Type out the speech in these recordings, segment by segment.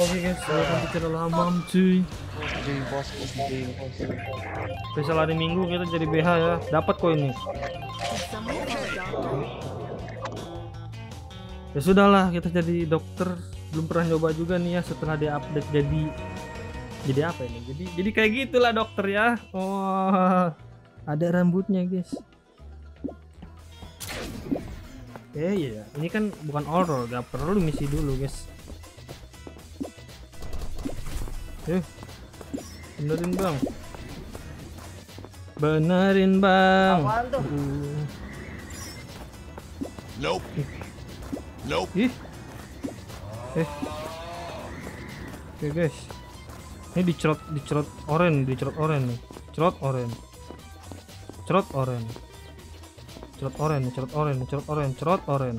Oke guys, welcome to channel Hamam cuy. Spesial hari Minggu kita jadi BH ya. Dapat kok ini. Ya sudahlah, kita jadi dokter. Belum pernah nyoba juga nih ya setelah dia update jadi jadi apa ini? Jadi jadi kayak gitulah dokter ya. Oh, ada rambutnya guys. Eh iya, ini kan bukan horror, gak perlu misi dulu guys. Eh, benerin bang. Benerin bang. Apaan tuh? Uh, Nope. Nope. Ih. Eh. Oke guys. Ini dicerot dicerot oren, dicerot oren nih. Cerot oren. Cerot oren. Cerot oren, cerot oren, cerot oren, cerot oren.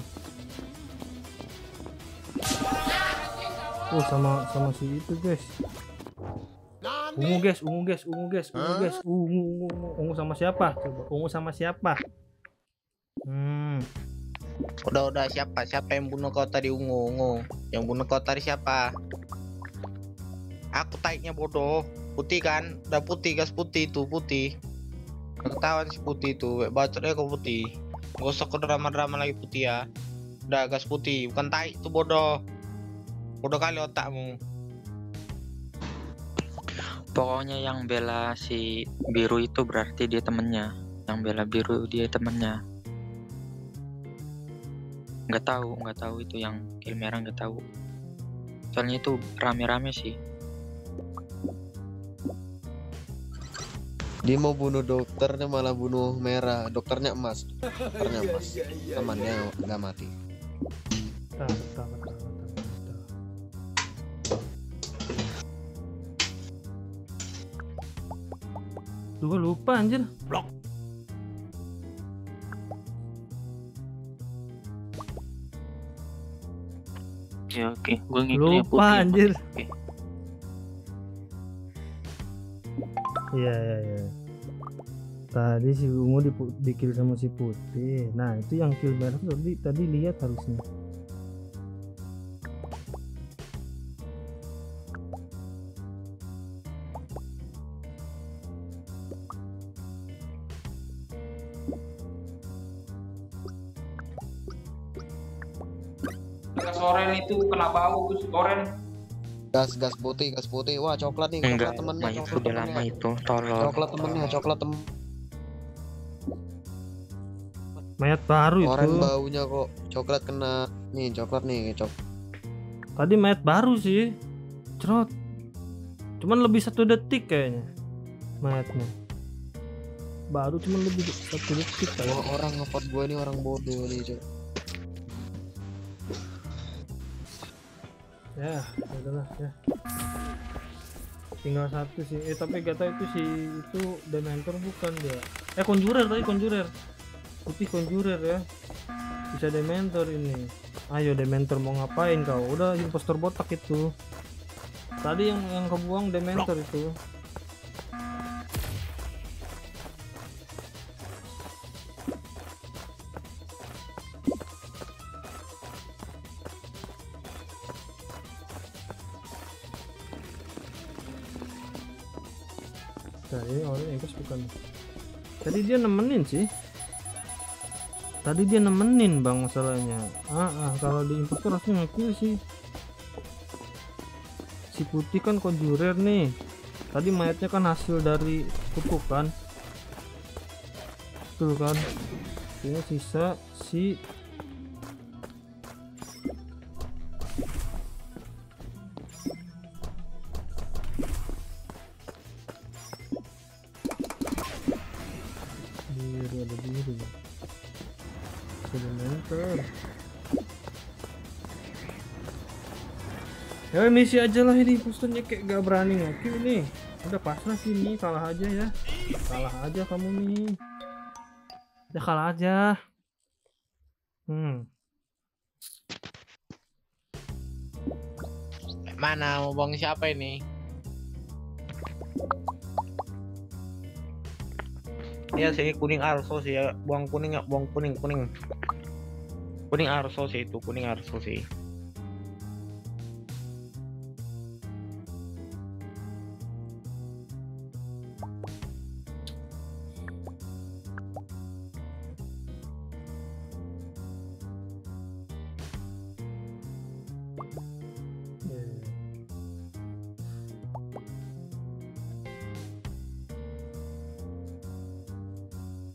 Oh sama sama si itu guys. Ungu guys, ungu guys, ungu guys, ungu guys, ungu, ungu, ungu, ungu sama siapa? Coba ungu sama siapa? Hmm, Udah udah siapa? Siapa yang bunuh kau tadi ungu ungu? Yang bunuh kau tadi siapa? Aku taiknya bodoh. Putih kan? Udah putih gas putih itu putih. Ketahuan si putih itu. Bacotnya kau putih. Gak usah kau drama-drama lagi putih ya. Udah gas putih. Bukan taik itu bodoh. Bodoh kali otakmu. Pokoknya yang bela si biru itu berarti dia temennya. Yang bela biru dia temennya. Nggak tahu, nggak tahu itu yang kill merah nggak tahu. Soalnya itu rame-rame sih. Dia mau bunuh dokternya malah bunuh merah. Dokternya emas. Dokternya emas. Temannya nggak mati. Gua lupa anjir. Ya oke, gue ngikutnya Lupa anjir. Oke. Iya, iya, iya. Tadi si ungu di, di kill sama si putih. Nah, itu yang kill merah tadi tadi lihat harusnya. Gas oren itu kena bau Gus oren. Gas gas putih, gas putih. Wah, coklat nih. Enggak, Coklat temennya, mah itu coklat udah lama temennya. itu, tolol. Coklat temennya, coklat tem Mayat baru Oren itu. baunya kok. Coklat kena nih, coklat nih, cok. Tadi mayat baru sih. Cerot. Cuman lebih satu detik kayaknya. Mayatnya. Baru cuman lebih satu detik kayaknya. Wah, orang ngepot gua ini orang bodoh nih, cok. Ya udahlah ya. Tinggal satu sih. Eh tapi tahu itu si itu dementor bukan dia. Eh conjurer tadi conjurer. Putih conjurer ya. Bisa dementor ini. Ayo dementor mau ngapain kau? Udah impostor botak itu. Tadi yang yang kebuang dementor itu ini orang Egos bukan. Tadi dia nemenin sih. Tadi dia nemenin bang masalahnya. Ah, ah kalau di impostor harusnya ngekill sih. Si putih kan conjurer nih. Tadi mayatnya kan hasil dari kuku kan. Betul kan. Ini sisa si Ya misi aja lah ini posternya kayak gak berani nge-kill nih. Udah pasrah sini kalah aja ya. Kalah aja kamu nih. Ya kalah aja. Hmm. Mana mau bang siapa ini? Iya sini kuning arso sih ya. Buang kuning ya, buang kuning kuning. Kuning arso sih itu, kuning arso sih.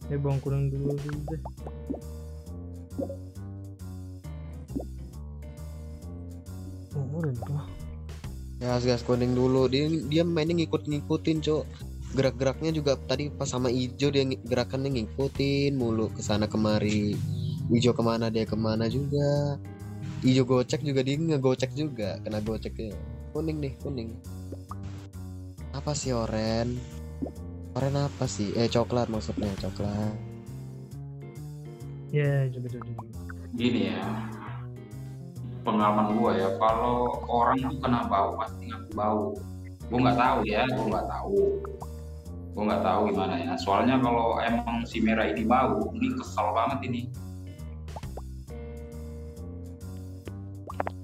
Eh bang kuning dulu dulu deh ah. gas gas kuning dulu. Dia dia mainnya ngikut ngikutin cok gerak-geraknya juga tadi pas sama hijau dia gerakannya ngikutin mulu ke sana kemari. Hijau ke mana dia ke mana juga. Hijau gocek juga dia ngegocek juga. Kena goceknya. Kuning nih kuning. Apa sih oren oren apa sih eh coklat maksudnya coklat ya coba coba coba. Gini ya. Pengalaman gua ya, kalau orang tuh kena bau pasti ngaku bau. Gua nggak tahu ya, gua nggak tahu. Gua nggak tahu gimana ya. Soalnya kalau emang si merah ini bau, ini kesel banget ini.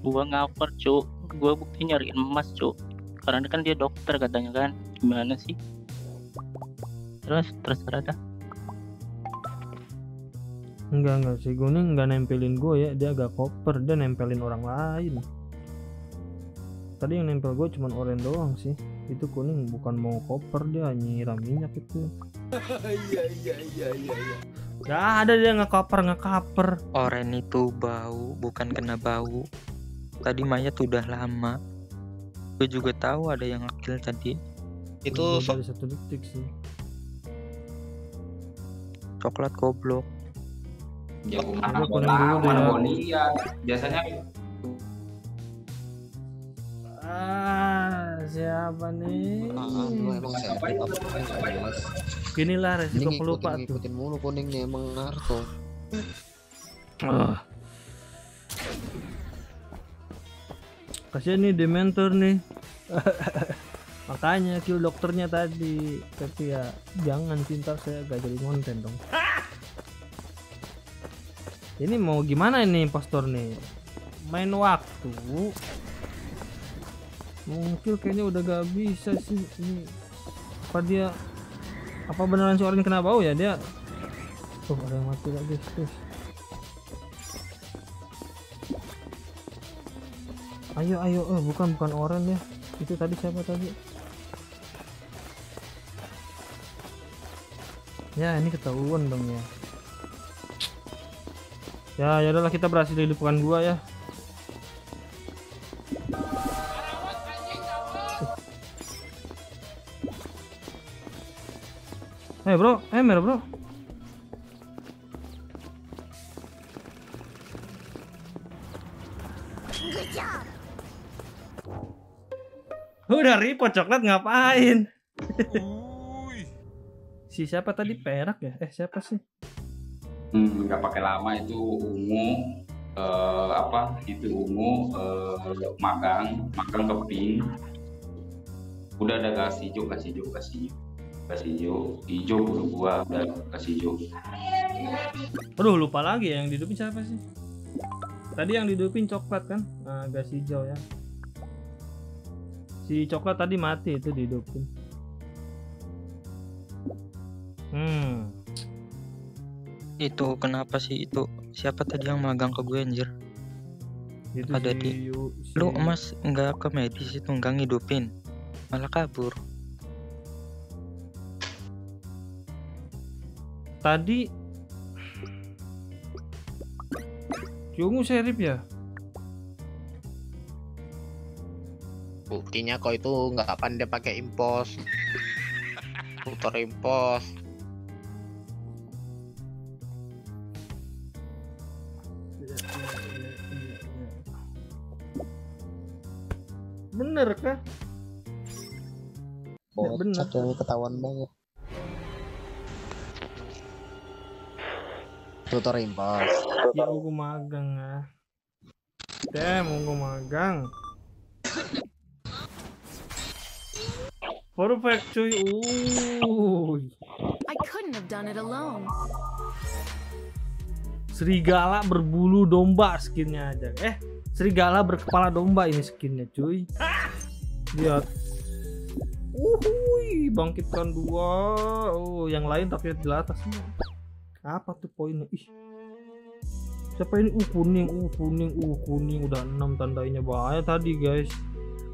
gua ngaper cuk gua bukti nyariin emas cuk karena kan dia dokter katanya kan gimana sih terus terserah dah enggak enggak si kuning enggak nempelin gue ya. Dia agak koper. Dia nempelin orang lain. Tadi yang nempel gue cuma orange doang sih. Itu kuning bukan mau koper. Dia nyiram minyak itu. Gak ada dia ngekoper ngekoper. Oren itu bau, bukan kena bau. Tadi mayat udah lama. Gue juga tahu ada yang akil tadi. Itu so- satu detik sih Coklat goblok. Ya gua Coba mana kuning tahu, dulu deh. mana gua lihat. Biasanya ah siapa nih? Ah, emang gini lah resiko pelupa ngikutin tuh. ngikutin mulu kuning nih emang Naruto Ah. kasihan nih dementor nih makanya kill dokternya tadi. Tapi ya jangan cinta saya gak jadi konten dong. Ini mau gimana ini impostor nih? Main waktu. Mungkin kayaknya udah gak bisa sih. Ini apa dia apa beneran si Orin kena bau ya dia? Tuh ada yang mati lagi guys ayo ayo eh bukan bukan Oren ya. Itu tadi siapa tadi ya ini ketahuan dong ya ya ya udahlah kita berhasil dihidupkan gua ya Eh bro, emer bro. Udah repot coklat ngapain? si siapa tadi perak ya? Eh siapa sih? hmm, nggak pakai lama itu ungu eh, apa itu ungu eh, magang magang ke pink udah ada gas hijau gas hijau gas hijau gas hijau hijau udah gua udah gas hijau Aduh lupa lagi ya yang didupin siapa sih? Tadi yang didupin coklat kan? Nah, gas hijau ya. Si coklat tadi mati itu didupin. Hmm, Itu kenapa sih itu? Siapa tadi yang magang ke gue anjir? itu Ada si di- si- Lu emas nggak ke medis itu nggak ngidupin. Malah kabur. tadi Kyungu serip ya? buktinya kok itu nggak pandai pakai impos putar impos Bener kah? Ya, bener. Ketahuan banget tutor impos Ya aku magang ah. Damn, aku magang. Perfect cuy. Uy. I couldn't have done it alone. Serigala berbulu domba skinnya aja. Eh, serigala berkepala domba ini skinnya cuy. Lihat. Uhuy, bangkitkan dua. Oh, yang lain tapi di atas. Apa tuh poinnya? Ih. Siapa ini? Uh kuning, uh kuning, uh kuning udah 6 tandanya bahaya tadi guys.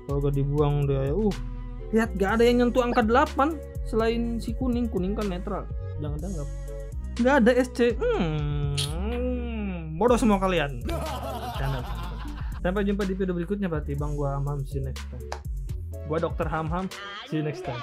Kalau gak dibuang dia ya. Uh. Lihat gak ada yang nyentuh angka 8 selain si kuning. Kuning kan netral. Jangan dianggap. nggak ada SC hmm, bodoh semua kalian Canda. sampai jumpa di video berikutnya berarti bang gua Ham Ham see you next time gua dokter Ham Ham see you next time.